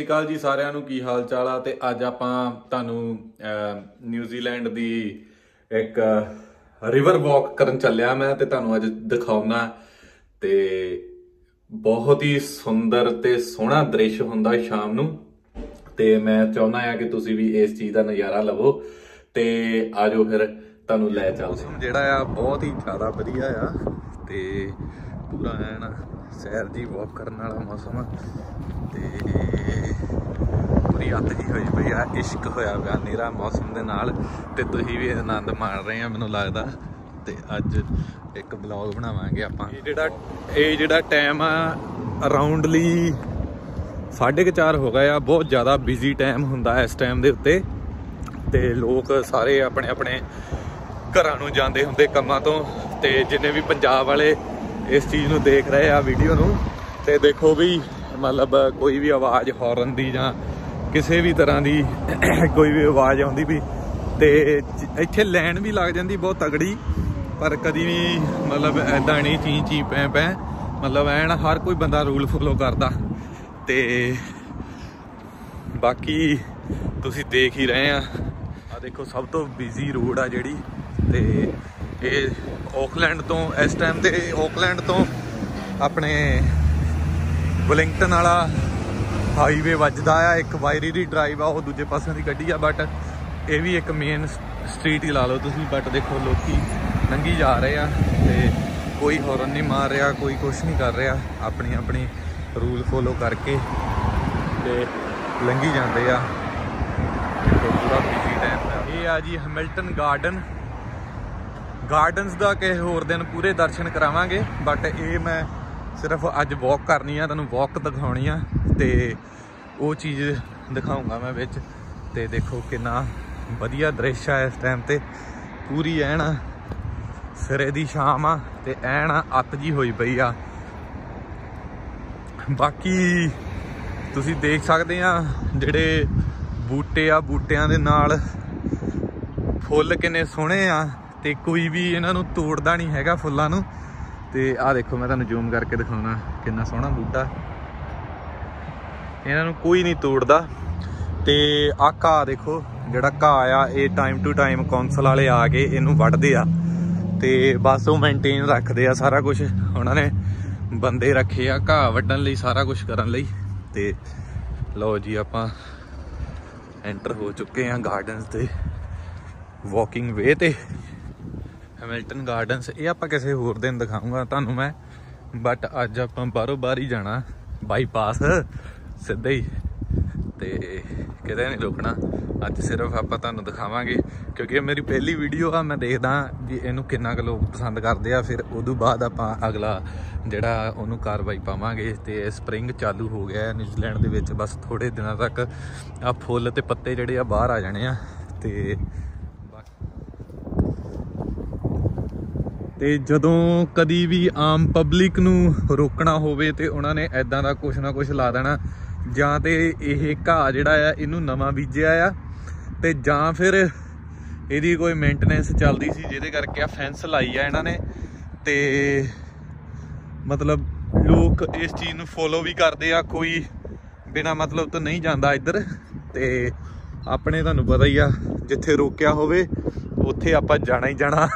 ਸਤਿ ਸ਼੍ਰੀ ਅਕਾਲ ਜੀ ਸਾਰਿਆਂ ਨੂੰ ਕੀ ਹਾਲ ਚਾਲ ਆ? ਤੇ ਅੱਜ ਆਪਾਂ ਤੁਹਾਨੂੰ ਨਿਊਜ਼ੀਲੈਂਡ ਦੀ ਇੱਕ ਰਿਵਰ ਵਾਕ ਕਰਨ ਚੱਲਿਆ ਮੈਂ ਤੇ ਤੁਹਾਨੂੰ ਅੱਜ ਦਿਖਾਉਣਾ। ਤੇ ਬਹੁਤ ਹੀ ਸੁੰਦਰ ਤੇ ਸੋਹਣਾ ਦ੍ਰਿਸ਼ ਹੁੰਦਾ ਸ਼ਾਮ ਨੂੰ। ਤੇ ਮੈਂ ਚਾਹੁੰਦਾ ਆ ਕਿ ਤੁਸੀਂ ਵੀ ਇਸ ਚੀਜ਼ ਦਾ ਨਜ਼ਾਰਾ ਲਵੋ। ਤੇ ਆਜੋ ਫਿਰ ਤੁਹਾਨੂੰ ਲੈ ਚੱਲਦੇ ਮੌਸਮ ਜਿਹੜਾ ਆ, ਬਹੁਤ ਹੀ ਜ਼ਿਆਦਾ ਵਧੀਆ ਆ। ਤੇ ਪੂਰਾ ਐਨ ਸੈਰ ਦੀ ਵਾਕ ਕਰਨ ਵਾਲਾ ਮੌਸਮ ਤੇ ਪੂਰੀ ਅੱਤ ਜੀ ਹੋਈ ਪਈ ਆ ਇਸ਼ਕ ਹੋਇਆ ਪਿਆ ਨੀਰਾ ਮੌਸਮ ਦੇ ਨਾਲ। ਤੇ ਤੁਸੀਂ ਵੀ ਆਨੰਦ ਮਾਣ ਰਹੇ ਆ ਮੈਨੂੰ ਲੱਗਦਾ। ਤੇ ਅੱਜ ਇੱਕ ਬਲੌਗ ਬਣਾਵਾਂਗੇ ਆਪਾਂ। ਇਹ ਜਿਹੜਾ ਇਹ ਜਿਹੜਾ ਟਾਈਮ ਆ ਅਰਾਊਂਡਲੀ 4:30 ਹੋ ਗਏ ਆ। ਬਹੁਤ ਜ਼ਿਆਦਾ ਬਿਜ਼ੀ ਟਾਈਮ ਹੁੰਦਾ ਇਸ ਟਾਈਮ ਦੇ ਉੱਤੇ। ਤੇ ਲੋਕ ਸਾਰੇ ਆਪਣੇ ਆਪਣੇ ਘਰਾਂ ਨੂੰ ਜਾਂਦੇ ਹੁੰਦੇ ਕੰਮਾਂ ਤੋਂ। ਤੇ ਜਿੰਨੇ ਵੀ ਪੰਜਾਬ ਵਾਲੇ ਇਸ ਚੀਜ਼ ਨੂੰ ਦੇਖ ਰਹੇ ਆ ਵੀਡੀਓ ਨੂੰ ਤੇ ਦੇਖੋ ਵੀ ਮਤਲਬ ਕੋਈ ਵੀ ਆਵਾਜ਼ ਹੌਰਨ ਦੀ ਜਾਂ ਕਿਸੇ ਵੀ ਤਰ੍ਹਾਂ ਦੀ ਕੋਈ ਵੀ ਆਵਾਜ਼ ਆਉਂਦੀ ਵੀ ਤੇ ਇੱਥੇ ਲੈਣ ਵੀ ਲੱਗ ਜਾਂਦੀ ਬਹੁਤ ਤਗੜੀ ਪਰ ਕਦੀ ਵੀ ਮਤਲਬ ਐਦਾਂ ਨਹੀਂ ਚੀ ਚੀ ਪੈ ਪੈ, ਮਤਲਬ ਐਨ ਹਰ ਕੋਈ ਬੰਦਾ ਰੂਲ ਫੋਲੋ ਕਰਦਾ। ਤੇ ਬਾਕੀ ਤੁਸੀਂ ਦੇਖ ਹੀ ਰਹੇ ਆ। ਆ ਦੇਖੋ ਸਭ ਤੋਂ ਬਿਜ਼ੀ ਰੋਡ ਆ ਜਿਹੜੀ ਤੇ ਇਹ ਔਕਲੈਂਡ ਤੋਂ, ਇਸ ਟਾਈਮ ਤੇ ਆਕਲੈਂਡ ਤੋਂ ਆਪਣੇ ਵਲਿੰਗਟਨ ਵਾਲਾ ਹਾਈਵੇ ਵੱਜਦਾ ਆ, ਇੱਕ ਵਾਇਰੀ ਦੀ ਡਰਾਈਵ ਆ, ਉਹ ਦੂਜੇ ਪਾਸੇ ਦੀ ਗੱਡੀ ਆ ਬਟ ਇਹ ਵੀ ਇੱਕ ਮੇਨ ਸਟਰੀਟ ਹੀ ਲਾ ਲਓ ਤੁਸੀਂ ਬਟ ਦੇਖੋ ਲੋਕੀ ਲੰਘੀ ਜਾ ਰਹੇ ਆ ਤੇ ਕੋਈ ਹੌਰਨ ਨਹੀਂ ਮਾਰ ਰਿਹਾ, ਕੋਈ ਕੁਝ ਨਹੀਂ ਕਰ ਰਿਹਾ, ਆਪਣੀ ਆਪਣੀ ਰੂਲ ਫੋਲੋ ਕਰਕੇ ਤੇ ਲੰਘੀ ਜਾਂਦੇ ਆ। ਪੂਰਾ ਬਿਜ਼ੀ ਟਾਈਮ ਇਹ ਆ ਜੀ ਹੈਮਿਲਟਨ ਗਾਰਡਨ ਗਾਰਡਨਸ ਦਾ ਕਿਸੇ ਹੋਰ ਦਿਨ ਪੂਰੇ ਦਰਸ਼ਨ ਕਰਾਵਾਂਗੇ ਬਟ ਇਹ ਮੈਂ ਸਿਰਫ ਅੱਜ ਵਾਕ ਕਰਨੀ ਆ ਤੁਹਾਨੂੰ ਵਾਕ ਦਿਖਾਉਣੀ ਆ, ਤੇ ਉਹ ਚੀਜ਼ ਦਿਖਾਉਂਗਾ ਮੈਂ ਵਿੱਚ, ਤੇ ਦੇਖੋ ਕਿੰਨਾ ਵਧੀਆ ਦ੍ਰਿਸ਼ ਆ ਇਸ ਟਾਈਮ ਤੇ। ਪੂਰੀ ਐਨ ਸਿਰੇ ਦੀ ਸ਼ਾਮ ਆ, ਤੇ ਐਨ ਅੱਤ ਜੀ ਹੋਈ ਪਈ ਆ। ਬਾਕੀ ਤੁਸੀਂ ਦੇਖ ਸਕਦੇ ਆ ਜਿਹੜੇ ਬੂਟੇ ਆ, ਬੂਟਿਆਂ ਦੇ ਨਾਲ ਫੁੱਲ ਕਿੰਨੇ ਸੋਹਣੇ ਆ। ਤੇ ਕੋਈ ਵੀ ਇਹਨਾਂ ਨੂੰ ਤੋੜਦਾ ਨਹੀਂ ਹੈਗਾ ਫੁੱਲਾਂ ਨੂੰ। ਤੇ ਆਹ ਦੇਖੋ ਮੈਂ ਤੁਹਾਨੂੰ ਜ਼ੂਮ ਕਰਕੇ ਦਿਖਾਉਣਾ ਕਿੰਨਾ ਸੋਹਣਾ ਬੂਟਾ। ਇਹਨਾਂ ਨੂੰ ਕੋਈ ਨਹੀਂ ਤੋੜਦਾ। ਤੇ ਆਹ ਘਾਹ ਦੇਖੋ, ਜਿਹੜਾ ਘਾਹ ਆ, ਇਹ ਟਾਈਮ ਟੂ ਟਾਈਮ ਕੌਂਸਲ ਵਾਲੇ ਆ ਕੇ ਇਹਨੂੰ ਵੱਢਦੇ ਆ। ਤੇ ਬਸ ਉਹ ਮੇਨਟੇਨ ਰੱਖਦੇ ਆ ਸਾਰਾ ਕੁਝ ਉਹਨਾਂ ਨੇ ਬੰਦੇ ਰੱਖੇ ਆ ਘਾਹ ਵੱਢਣ ਲਈ, ਸਾਰਾ ਕੁਝ ਕਰਨ ਲਈ। ਤੇ ਲਓ ਜੀ ਆਪਾਂ ਐਂਟਰ ਹੋ ਚੁੱਕੇ ਆ ਗਾਰਡਨਸ ਤੇ ਵਾਕਿੰਗ ਵੇ ਤੇ। ਹੈਮਿਲਟਨ ਗਾਰਡਨਸ ਇਹ ਆਪਾਂ ਕਿਸੇ ਹੋਰ ਦਿਨ ਦਿਖਾਉਂਗਾ ਤੁਹਾਨੂੰ ਮੈਂ। ਬਟ ਅੱਜ ਆਪਾਂ ਬਾਹਰੋਂ ਬਾਹਰ ਹੀ ਜਾਣਾ ਬਾਈਪਾਸ ਸਿੱਧਾ ਹੀ। ਤੇ ਕਿਤੇ ਨਹੀਂ ਰੁਕਣਾ। ਅੱਜ ਸਿਰਫ ਆਪਾਂ ਤੁਹਾਨੂੰ ਦਿਖਾਵਾਂਗੇ, ਕਿਉਂਕਿ ਇਹ ਮੇਰੀ ਪਹਿਲੀ ਵੀਡੀਓ ਆ, ਮੈਂ ਦੇਖਦਾ ਵੀ ਇਹਨੂੰ ਕਿੰਨਾ ਕੁ ਲੋਕ ਪਸੰਦ ਕਰਦੇ ਆ। ਫਿਰ ਉਦੋਂ ਬਾਅਦ ਆਪਾਂ ਅਗਲਾ ਜਿਹੜਾ ਉਹਨੂੰ ਕਾਰਵਾਈ ਪਾਵਾਂਗੇ। ਤੇ ਸਪ੍ਰਿੰਗ ਚਾਲੂ ਹੋ ਗਿਆ ਨਿਊਜ਼ੀਲੈਂਡ ਦੇ ਵਿੱਚ। ਬਸ ਥੋੜੇ ਦਿਨਾਂ ਤੱਕ ਆ ਫੁੱਲ ਤੇ ਪੱਤੇ ਜਿਹੜੇ ਆ ਬਾਹਰ ਆ ਜਾਣੇ ਆ। ਤੇ ਤੇ ਜਦੋਂ ਕਦੀ ਵੀ ਆਮ ਪਬਲਿਕ ਨੂੰ ਰੋਕਣਾ ਹੋਵੇ ਤੇ ਉਹਨਾਂ ਨੇ ਐਦਾਂ ਦਾ ਕੁਛ ਨਾ ਕੁਛ ਲਾ ਦੇਣਾ, ਜਾਂ ਤੇ ਇਹ ਘਾਹ ਜਿਹੜਾ ਆ, ਇਹਨੂੰ ਨਵਾਂ ਬੀਜਿਆ ਆ, ਤੇ ਜਾਂ ਫਿਰ ਇਹਦੀ ਕੋਈ ਮੇਨਟੇਨੈਂਸ ਚੱਲਦੀ ਸੀ, ਜਿਹਦੇ ਕਰਕੇ ਆ ਫੈਂਸ ਲਾਈ ਆ ਇਹਨਾਂ ਨੇ, ਤੇ ਮਤਲਬ ਲੋਕ ਇਸ ਚੀਜ਼ ਨੂੰ ਫੋਲੋ ਵੀ ਕਰਦੇ ਆ, ਕੋਈ ਬਿਨਾ ਮਤਲਬ ਤੋਂ ਨਹੀਂ ਜਾਂਦਾ ਇੱਧਰ, ਤੇ ਆਪਣੇ ਤੁਹਾਨੂੰ ਪਤਾ ਹੀ ਆ, ਜਿੱਥੇ ਰੋਕਿਆ ਹੋਵੇ ਉੱਥੇ ਆਪਾਂ ਜਾਣਾ ਹੀ ਜਾਣਾ।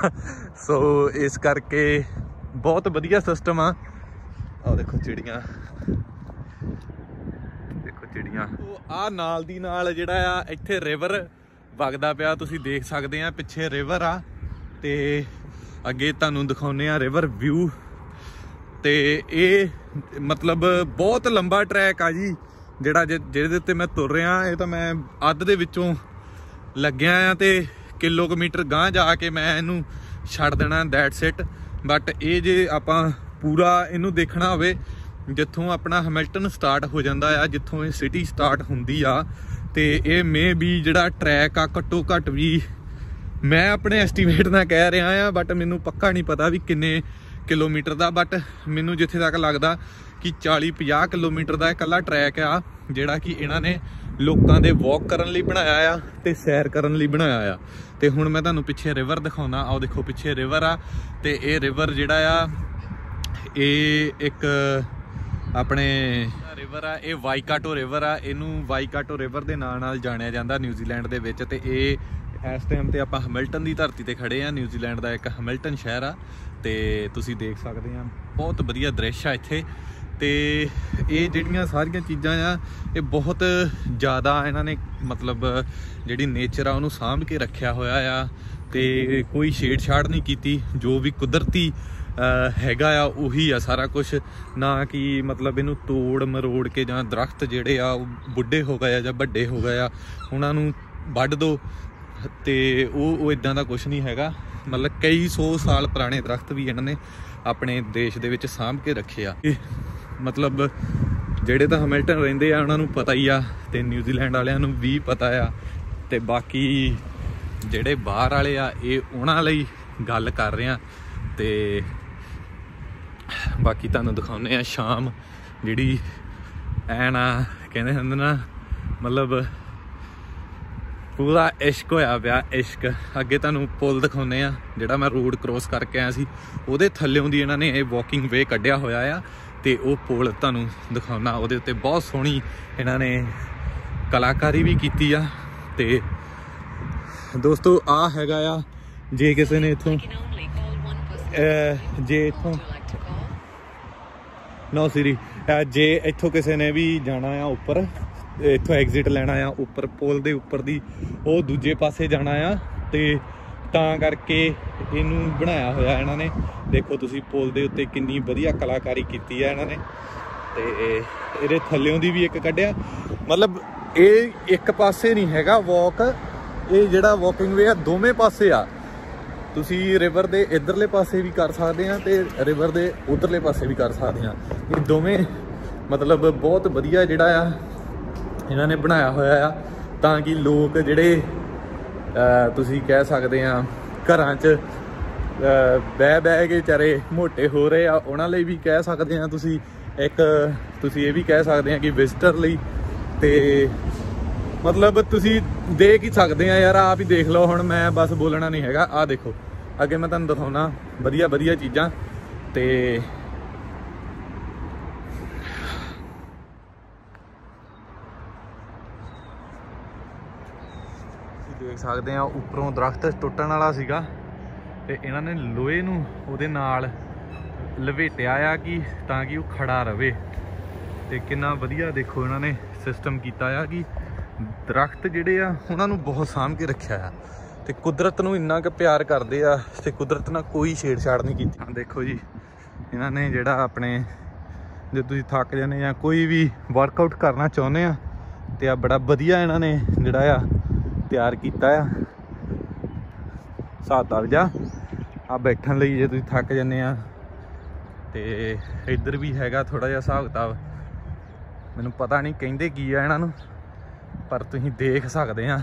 ਸੋ ਇਸ ਕਰਕੇ ਬਹੁਤ ਵਧੀਆ ਸਿਸਟਮ ਆ। ਆਹ ਦੇਖੋ ਚਿੜੀਆਂ। ਦੇਖੋ ਚਿੜੀਆਂ। ਉਹ ਆ ਨਾਲ ਦੀ ਨਾਲ ਜਿਹੜਾ ਆ, ਇੱਥੇ ਰਿਵਰ ਵਗਦਾ ਪਿਆ, ਤੁਸੀਂ ਦੇਖ ਸਕਦੇ ਆ, ਪਿੱਛੇ ਰਿਵਰ ਆ। ਤੇ ਅੱਗੇ ਤੁਹਾਨੂੰ ਦਿਖਾਉਨੇ ਆ ਰਿਵਰ ਵਿਊ ਤੇ ਇਹ ਮਤਲਬ ਬਹੁਤ ਲੰਬਾ ਟਰੈਕ ਆ ਜੀ, ਜਿਹੜਾ ਜਿ- ਜਿਹਦੇ ਉੱਤੇ ਮੈਂ ਤੁਰ ਰਿਹਾ। ਇਹ ਤਾਂ ਮੈਂ ਅੱਧ ਦੇ ਵਿੱਚੋਂ ਲੱਗਿਆ ਆ ਤੇ ਕਿਲੋਮੀਟਰ ਗਾਂਹ ਜਾ ਕੇ ਮੈਂ ਇਹਨੂੰ ਛੱਡ ਦੇਣਾ ਦੈਟਸ ਇਟ ਬਟ ਇਹ ਜੇ ਆਪਾਂ ਪੂਰਾ ਇਹਨੂੰ ਦੇਖਣਾ ਹੋਵੇ, ਜਿੱਥੋਂ ਆਪਣਾ ਹੈਮਿਲਟਨ ਸਟਾਰਟ ਹੋ ਜਾਂਦਾ ਆ, ਜਿੱਥੋਂ ਇਹ ਸਿਟੀ ਸਟਾਰਟ ਹੁੰਦੀ ਆ, ਤੇ ਇਹ ਮੇ ਵੀ ਜਿਹੜਾ ਟਰੈਕ ਆ, ਘੱਟੋ ਘੱਟ ਵੀ ਮੈਂ ਆਪਣੇ ਐਸਟੀਮੇਟ ਨਾਲ ਕਹਿ ਰਿਹਾ ਆ ਬਟ ਮੈਨੂੰ ਪੱਕਾ ਨਹੀਂ ਪਤਾ ਵੀ ਕਿੰਨੇ ਕਿਲੋਮੀਟਰ ਦਾ ਬਟ ਮੈਨੂੰ ਜਿੱਥੇ ਤੱਕ ਲੱਗਦਾ ਕਿ 40 50 ਕਿਲੋਮੀਟਰ ਦਾ ਇਕੱਲਾ ਟਰੈਕ ਆ, ਜਿਹੜਾ ਕਿ ਇਹਨਾਂ ਨੇ ਲੋਕਾਂ ਦੇ ਵਾਕ ਕਰਨ ਲਈ ਬਣਾਇਆ ਆ ਤੇ ਸੈਰ ਕਰਨ ਲਈ ਬਣਾਇਆ ਆ। ਤੇ ਹੁਣ ਮੈਂ ਤੁਹਾਨੂੰ ਪਿੱਛੇ ਰਿਵਰ ਦਿਖਾਉਣਾ। ਆਓ ਦੇਖੋ, ਪਿੱਛੇ ਰਿਵਰ ਆ ਤੇ ਇਹ ਰਿਵਰ ਜਿਹੜਾ ਆ, ਇਹ ਇੱਕ ਆਪਣੇ ਰਿਵਰ ਆ, ਇਹ ਵਾਈਕਾਟੋ ਰਿਵਰ ਆ। ਇਹਨੂੰ ਵਾਈਕਾਟੋ ਰਿਵਰ ਦੇ ਨਾਂ ਨਾਲ ਜਾਣਿਆ ਜਾਂਦਾ ਨਿਊਜ਼ੀਲੈਂਡ ਦੇ ਵਿੱਚ ਤੇ ਇਹ ਇਸ ਟਾਈਮ ਤੇ ਆਪਾਂ ਹੈਮਿਲਟਨ ਦੀ ਧਰਤੀ ਤੇ ਖੜੇ ਆ। ਨਿਊਜ਼ੀਲੈਂਡ ਦਾ ਇੱਕ ਹੈਮਿਲਟਨ ਸ਼ਹਿਰ ਆ ਤੇ ਤੁਸੀਂ ਦੇਖ ਸਕਦੇ ਆ। ਬਹੁਤ ਵਧੀਆ ਦ੍ਰਿਸ਼ ਆ ਇੱਥੇ। ਤੇ ਇਹ ਜਿਹੜੀਆਂ ਸਾਰੀਆਂ ਚੀਜ਼ਾਂ ਆ, ਇਹ ਬਹੁਤ ਜ਼ਿਆਦਾ ਇਹਨਾਂ ਨੇ ਮਤਲਬ ਜਿਹੜੀ ਨੇਚਰ ਆ, ਉਹਨੂੰ ਸਾਂਭ ਕੇ ਰੱਖਿਆ ਹੋਇਆ ਆ ਤੇ ਕੋਈ ਛੇੜਛਾੜ ਨਹੀਂ ਕੀਤੀ। ਜੋ ਵੀ ਕੁਦਰਤੀ ਹੈਗਾ ਆ, ਉਹੀ ਆ ਸਾਰਾ ਕੁਝ ਨਾ ਕਿ ਮਤਲਬ ਇਹਨੂੰ ਤੋੜ ਮਰੋੜ ਕੇ ਜਾਂ ਦਰਖਤ ਜਿਹੜੇ ਆ, ਉਹ ਬੁੱਢੇ ਹੋ ਗਏ ਆ ਜਾਂ ਵੱਡੇ ਹੋ ਗਏ ਆ, ਉਹਨਾਂ ਨੂੰ ਵੱਢ ਦੋ। ਤੇ ਉਹ ਉਹ ਇਦਾਂ ਦਾ ਕੁਝ ਨਹੀਂ ਹੈਗਾ। ਮਤਲਬ ਕਈ 100 ਸਾਲ ਪੁਰਾਣੇ ਦਰਖਤ ਵੀ ਇਹਨਾਂ ਨੇ ਆਪਣੇ ਦੇਸ਼ ਦੇ ਵਿੱਚ ਸਾਂਭ ਕੇ ਰੱਖੇ ਆ। ਮਤਲਬ ਜਿਹੜੇ ਤਾਂ ਹੈਮਿਲਟਨ ਰਹਿੰਦੇ ਆ, ਉਹਨਾਂ ਨੂੰ ਪਤਾ ਹੀ ਆ ਤੇ ਨਿਊਜ਼ੀਲੈਂਡ ਵਾਲਿਆਂ ਨੂੰ ਵੀ ਪਤਾ ਆ। ਤੇ ਬਾਕੀ ਜਿਹੜੇ ਬਾਹਰ ਵਾਲੇ ਆ, ਇਹ ਉਹਨਾਂ ਲਈ ਗੱਲ ਕਰ ਰਹੇ ਆ। ਤੇ ਬਾਕੀ ਤੁਹਾਨੂੰ ਦਿਖਾਉਨੇ ਆ ਸ਼ਾਮ, ਜਿਹੜੀ ਐਨ ਆ, ਕਹਿੰਦੇ ਹੁੰਦੇ ਨਾ, ਮਤਲਬ ਪੂਰਾ ਇਸ਼ਕ ਹੋਇਆ ਪਿਆ, ਇਸ਼ਕ। ਅੱਗੇ ਤੁਹਾਨੂੰ ਪੁਲ ਦਿਖਾਉਨੇ ਆ, ਜਿਹੜਾ ਮੈਂ ਰੋਡ ਕ੍ਰੋਸ ਕਰਕੇ ਆਇਆ ਸੀ। ਉਹਦੇ ਥੱਲੇੋਂ ਦੀ ਇਹਨਾਂ ਨੇ ਇਹ ਵਾਕਿੰਗ ਵੇ ਕੱਢਿਆ ਹੋਇਆ ਆ। ਤੇ ਉਹ ਪੁਲ ਤੁਹਾਨੂੰ ਦਿਖਾਉਣਾ। ਉਹਦੇ ਉੱਤੇ ਬਹੁਤ ਸੋਹਣੀ ਇਹਨਾਂ ਨੇ ਕਲਾਕਾਰੀ ਵੀ ਕੀਤੀ ਆ। ਤੇ ਦੋਸਤੋ ਆ ਹੈਗਾ ਆ, ਜੇ ਕਿਸੇ ਨੇ ਇਥੋਂ ਜੇ ਇਥੋਂ ਨੋ ਸਿਰੀ ਜੇ ਇੱਥੋਂ ਕਿਸੇ ਨੇ ਵੀ ਜਾਣਾ ਆ ਉੱਪਰ, ਇੱਥੋਂ ਐਗਜ਼ਿਟ ਲੈਣਾ ਆ ਉੱਪਰ, ਪੁਲ ਦੇ ਉੱਪਰ ਦੀ, ਉਹ ਦੂਜੇ ਪਾਸੇ ਜਾਣਾ ਆ। ਤੇ ਤਾਂ ਕਰਕੇ ਇਹਨੂੰ ਬਣਾਇਆ ਹੋਇਆ ਇਹਨਾਂ ਨੇ। ਦੇਖੋ ਤੁਸੀਂ ਪੁਲ ਦੇ ਉੱਤੇ ਕਿੰਨੀ ਵਧੀਆ ਕਲਾਕਾਰੀ ਕੀਤੀ ਹੈ ਇਹਨਾਂ ਨੇ। ਤੇ ਇਹਦੇ ਥੱਲਿਓਂ ਦੀ ਵੀ ਇੱਕ ਕੱਢਿਆ। ਮਤਲਬ ਇਹ ਇੱਕ ਪਾਸੇ ਨਹੀਂ ਹੈਗਾ ਵਾਕ ਇਹ ਜਿਹੜਾ ਵਾਕਿੰਗ ਵੇ ਆ, ਦੋਵੇਂ ਪਾਸੇ ਆ। ਤੁਸੀਂ ਰਿਵਰ ਦੇ ਇਧਰਲੇ ਪਾਸੇ ਵੀ ਕਰ ਸਕਦੇ ਆ ਤੇ ਰਿਵਰ ਦੇ ਉਧਰਲੇ ਪਾਸੇ ਵੀ ਕਰ ਸਕਦੇ ਆ। ਇਹ ਦੋਵੇਂ ਮਤਲਬ ਬਹੁਤ ਵਧੀਆ ਜਿਹੜਾ ਆ, ਇਹਨਾਂ ਨੇ ਬਣਾਇਆ ਹੋਇਆ ਆ ਤਾਂ ਕਿ ਲੋਕ ਜਿਹੜੇ ਤੁਸੀਂ ਕਹਿ ਸਕਦੇ ਆ ਘਰਾਂ 'ਚ ਬਹਿ ਬਹਿ ਕੇ ਚਾਰੇ ਮੋਟੇ ਹੋ ਰਹੇ ਆ। ਉਹਨਾਂ ਲਈ ਵੀ ਕਹਿ ਸਕਦੇ ਆ ਤੁਸੀਂ ਇੱਕ, ਤੁਸੀਂ ਇਹ ਵੀ ਕਹਿ ਸਕਦੇ ਆ ਕਿ ਵਿਜ਼ਟਰ ਲਈ ਤੇ ਮਤਲਬ ਤੁਸੀਂ ਦੇਖ ਹੀ ਸਕਦੇ ਆ ਯਾਰ, ਆਪ ਹੀ ਦੇਖ ਲਓ। ਹੁਣ ਮੈਂ ਬਸ ਬੋਲਣਾ ਨਹੀਂ ਹੈਗਾ। ਆ ਦੇਖੋ, ਅੱਗੇ ਮੈਂ ਤੁਹਾਨੂੰ ਦਿਖਾਉਣਾ ਵਧੀਆ ਵਧੀਆ ਚੀਜ਼ਾਂ ਤੇ ਸਕਦੇ ਆ, ਉੱਪਰੋਂ ਦਰਖਤ ਟੁੱਟਣ ਵਾਲਾ ਸੀਗਾ ਤੇ ਇਹਨਾਂ ਨੇ ਲੋਹੇ ਨੂੰ ਉਹਦੇ ਨਾਲ ਲਵੇਟਿਆ ਆ ਕਿ ਤਾਂ ਕਿ ਉਹ ਖੜਾ ਰਵੇ। ਤੇ ਕਿੰਨਾ ਵਧੀਆ ਦੇਖੋ ਇਹਨਾਂ ਨੇ ਸਿਸਟਮ ਕੀਤਾ ਆ ਕਿ ਦਰਖਤ ਜਿਹੜੇ ਆ, ਉਹਨਾਂ ਨੂੰ ਬਹੁਤ ਸਾਂਭ ਕੇ ਰੱਖਿਆ ਆ। ਤੇ ਕੁਦਰਤ ਨੂੰ ਇੰਨਾ ਕੁ ਪਿਆਰ ਕਰਦੇ ਆ ਤੇ ਕੁਦਰਤ ਨਾਲ ਕੋਈ ਛੇੜਛਾੜ ਨਹੀਂ ਕੀਤੀ। ਹਾਂ, ਦੇਖੋ ਜੀ, ਇਹਨਾਂ ਨੇ ਜਿਹੜਾ ਆਪਣੇ ਜੇ ਤੁਸੀਂ ਥੱਕ ਜਾਂਦੇ ਜਾਂ ਕੋਈ ਵੀ ਵਰਕਆਊਟ ਕਰਨਾ ਚਾਹੁੰਦੇ ਆ, ਤੇ ਆ ਬੜਾ ਵਧੀਆ ਇਹਨਾਂ ਨੇ ਜਿਹੜਾ ਆ ਤਿਆਰ ਕੀਤਾ ਆ। ਸਾਤਾਲ ਜਾ। ਆ ਬੈਠਣ ਲਈ ਜੇ ਤੁਸੀਂ ਥੱਕ ਜਾਂਦੇ ਆ। ਤੇ ਇੱਧਰ ਵੀ ਹੈਗਾ ਥੋੜਾ ਜਿਹਾ ਹਿਸਾਬ ਕਿਤਾਬ। ਮੈਨੂੰ ਪਤਾ ਨਹੀਂ ਕਹਿੰਦੇ ਕੀ ਆ ਇਹਨਾਂ ਨੂੰ, ਪਰ ਤੁਸੀਂ ਦੇਖ ਸਕਦੇ ਆ।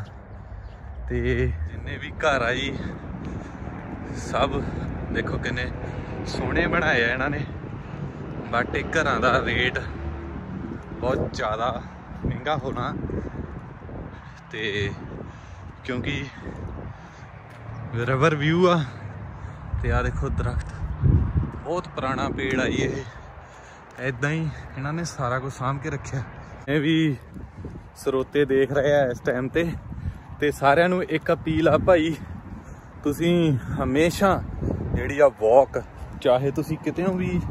ਤੇ ਜਿੰਨੇ ਵੀ ਘਰ ਆ ਜੀ, ਸਭ ਦੇਖੋ ਕਿੰਨੇ ਸੋਹਣੇ ਬਣਾਏ ਆ ਇਹਨਾਂ ਨੇ। ਬਟ ਇਹ ਘਰਾਂ ਦਾ ਰੇਟ ਬਹੁਤ ਜ਼ਿਆਦਾ ਮਹਿੰਗਾ ਹੋਣਾ। ਤੇ ਕਿਉਂਕਿ ਰਿਵਰ ਵਿਊ ਆ ਤੇ ਆ ਦੇਖੋ ਦਰਖਤ। ਬਹੁਤ ਪੁਰਾਣਾ ਪੇੜ ਆ ਇਹ। ਐਦਾਂ ਹੀ ਇਹਨਾਂ ਨੇ ਸਾਰਾ ਕੁਝ ਸਾਂਭ ਕੇ ਰੱਖਿਆ। ਇਹ ਵੀ ਸਰੋਤੇ ਦੇਖ ਰਹੇ ਆ ਇਸ ਟਾਈਮ ਤੇ। ਤੇ ਸਾਰਿਆਂ ਨੂੰ ਇੱਕ ਅਪੀਲ ਆ ਭਾਈ, ਤੁਸੀਂ ਹਮੇਸ਼ਾ ਜਿਹੜੀ ਆ ਵਾਕ ਚਾਹੇ ਤੁਸੀਂ ਕਿਤੇ ਵੀ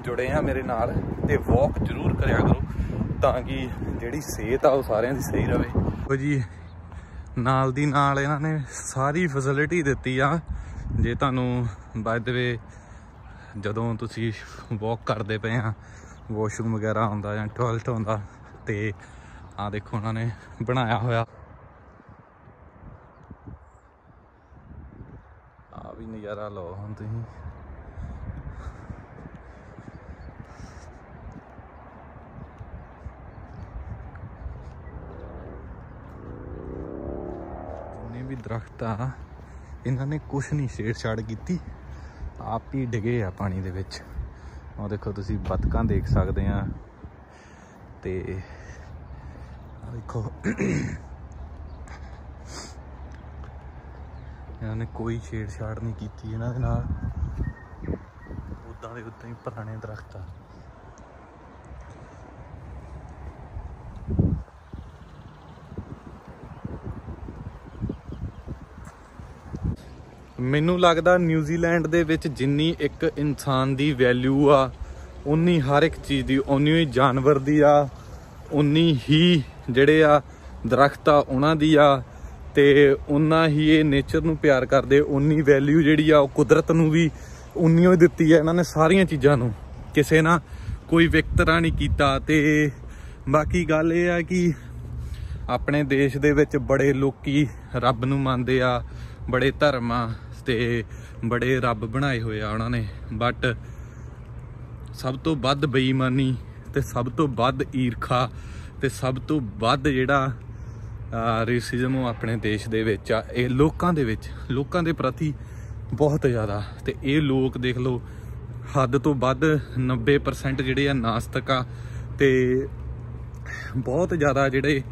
ਜੁੜੇ ਆ ਮੇਰੇ ਨਾਲ, ਤੇ ਵਾਕ ਜ਼ਰੂਰ ਕਰਿਆ ਕਰੋ ਤਾਂ ਕਿ ਜਿਹੜੀ ਸਿਹਤ ਆ ਉਹ ਸਾਰਿਆਂ ਦੀ ਸਹੀ ਰਹੇ ਉਹ ਜੀ ਨਾਲ ਦੀ ਨਾਲ ਇਹਨਾਂ ਨੇ ਸਾਰੀ ਫੈਸਿਲਿਟੀ ਦਿੱਤੀ ਆ। ਜੇ ਤੁਹਾਨੂੰ ਬਾਏ ਦ ਵੇ ਜਦੋਂ ਤੁਸੀਂ ਵਾਕ ਕਰਦੇ ਪਏ ਆ ਵਾਸ਼ਰੂਮ ਵਗੈਰਾ ਹੁੰਦਾ ਜਾਂ ਟਾਇਲਟ ਹੁੰਦਾ, ਤੇ ਆ ਦੇਖੋ ਉਹਨਾਂ ਨੇ ਬਣਾਇਆ ਹੋਇਆ। ਆ ਵੀ ਨਜ਼ਾਰਾ ਲਓ ਹੁਣ ਤੁਸੀਂ। ਵੀ ਦਰਖਤ ਆ ਇਹਨਾਂ ਨੇ ਕੁਛ ਨਹੀਂ ਛੇੜਛਾੜ ਕੀਤੀ। ਆਪ ਹੀ ਡਿਗੇ ਆ ਪਾਣੀ ਦੇ ਵਿੱਚ। ਉਹ ਦੇਖੋ ਤੁਸੀਂ ਬਤਕਾਂ ਦੇਖ ਸਕਦੇ ਆ। ਤੇ ਆ ਦੇਖੋ। ਇਹਨਾਂ ਨੇ ਕੋਈ ਛੇੜਛਾੜ ਨਹੀਂ ਕੀਤੀ ਇਹਨਾਂ ਦੇ ਨਾਲ। ਉਦਾਂ ਦੇ ਉਦਾਂ ਹੀ ਪੁਰਾਣੇ ਦਰਖਤ ਆ। ਮੈਨੂੰ ਲੱਗਦਾ ਨਿਊਜ਼ੀਲੈਂਡ ਦੇ ਵਿੱਚ ਜਿੰਨੀ ਇੱਕ ਇਨਸਾਨ ਦੀ ਵੈਲਿਊ ਆ ਉਨੀ ਹਰ ਇੱਕ ਚੀਜ਼ ਦੀ ਉਨੀ ਹੀ ਜਾਨਵਰ ਦੀ ਆ ਉਨੀ ਹੀ ਜਿਹੜੇ ਆ ਦਰਖਤ ਆ, ਉਹਨਾਂ ਦੀ ਆ, ਤੇ ਉਨਾ ਹੀ ਇਹ ਨੇਚਰ ਨੂੰ ਪਿਆਰ ਕਰਦੇ ਉਨੀ ਵੈਲਿਊ ਜਿਹੜੀ ਆ, ਉਹ ਕੁਦਰਤ ਨੂੰ ਵੀ ਉਨੀ ਹੀ ਦਿੱਤੀ ਆ ਇਹਨਾਂ ਨੇ ਸਾਰੀਆਂ ਚੀਜ਼ਾਂ ਨੂੰ। ਕਿਸੇ ਨਾ ਕੋਈ ਵਿਕਤਰਾ ਨਹੀਂ ਕੀਤਾ ਤੇ ਬਾਕੀ ਗੱਲ ਇਹ ਆ ਕਿ ਆਪਣੇ ਦੇਸ਼ ਦੇ ਵਿੱਚ ਬੜੇ ਲੋਕੀ ਰੱਬ ਨੂੰ ਮੰਨਦੇ ਆ, ਬੜੇ ਧਰਮ ਆ ਤੇ ਬੜੇ ਰੱਬ ਬਣਾਏ ਹੋਏ ਆ ਉਹਨਾਂ ਨੇ। ਬਟ ਸਭ ਤੋਂ ਵੱਧ ਬੇਈਮਾਨੀ ਤੇ ਸਭ ਤੋਂ ਵੱਧ ਈਰਖਾ ਤੇ ਸਭ ਤੋਂ ਵੱਧ ਜਿਹੜਾ ਰੇਸਿਜ਼ਮ ਉਹ ਆਪਣੇ ਦੇਸ਼ ਦੇ ਵਿੱਚ ਆ, ਇਹ ਲੋਕਾਂ ਦੇ ਵਿੱਚ, ਲੋਕਾਂ ਦੇ ਪ੍ਰਤੀ ਬਹੁਤ ਜ਼ਿਆਦਾ। ਤੇ ਇਹ ਲੋਕ ਦੇਖ ਲਓ, ਹੱਦ ਤੋਂ ਵੱਧ 90% ਜਿਹੜੇ ਆ ਨਾਸਤਕ ਆ ਤੇ ਬਹੁਤ ਜ਼ਿਆਦਾ ਜਿਹੜੇ